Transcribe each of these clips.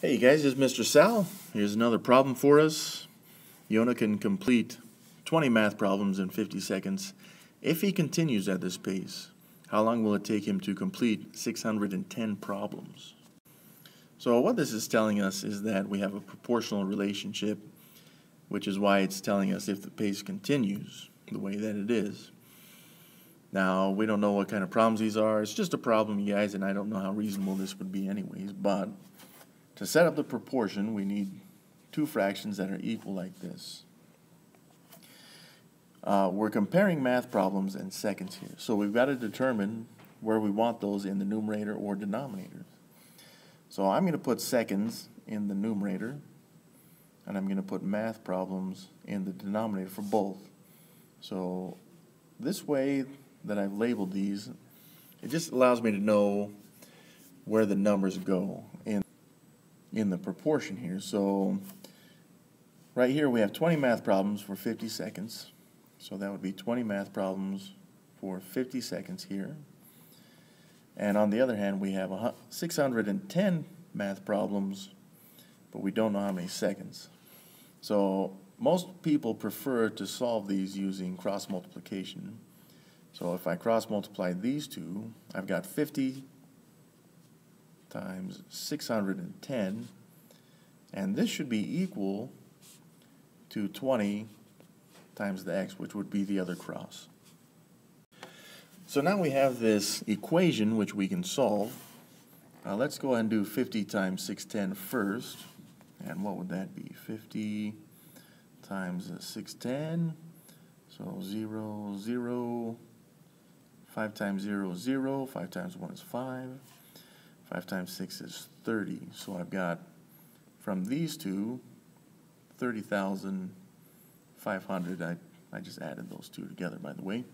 Hey guys, it's Mr. Sal. Here's another problem for us. Yona can complete 20 math problems in 50 seconds. If he continues at this pace, how long will it take him to complete 610 problems? So what this is telling us is that we have a proportional relationship, which is why it's telling us if the pace continues the way that it is. Now, we don't know what kind of problems these are. It's just a problem, you guys, and I don't know how reasonable this would be anyways, but to set up the proportion, we need two fractions that are equal like this. Uh, we're comparing math problems in seconds here, so we've got to determine where we want those in the numerator or denominator. So I'm going to put seconds in the numerator, and I'm going to put math problems in the denominator for both. So this way that I've labeled these, it just allows me to know where the numbers go in, the proportion here. So right here we have 20 math problems for 50 seconds. So that would be 20 math problems for 50 seconds here. And on the other hand, we have 610 math problems, but we don't know how many seconds. So most people prefer to solve these using cross multiplication. So if I cross multiply these two, I've got 50 times 610, and this should be equal to 20 times the x, which would be the other cross. So now we have this equation which we can solve. Uh, let's go ahead and do 50 times 610 first. And what would that be? 50 times 610. So 0, 0, 5 times 0 is 0, 5 times 1 is 5, 5 times 6 is 30. So I've got from these two, 30,500. I, I just added those two together, by the way.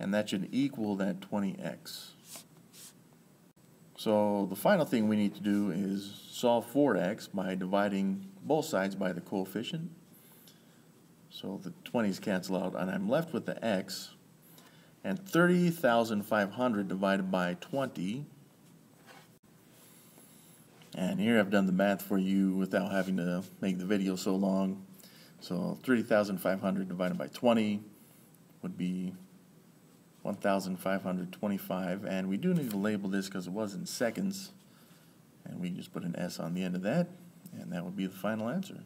And that should equal that 20x. So the final thing we need to do is solve for x by dividing both sides by the coefficient. So the 20s cancel out, and I'm left with the x, and 30,500 divided by 20. And here I've done the math for you without having to make the video so long. So 30,500 divided by 20 would be 1,525. And we do need to label this because it was in seconds. And we just put an S on the end of that. And that would be the final answer.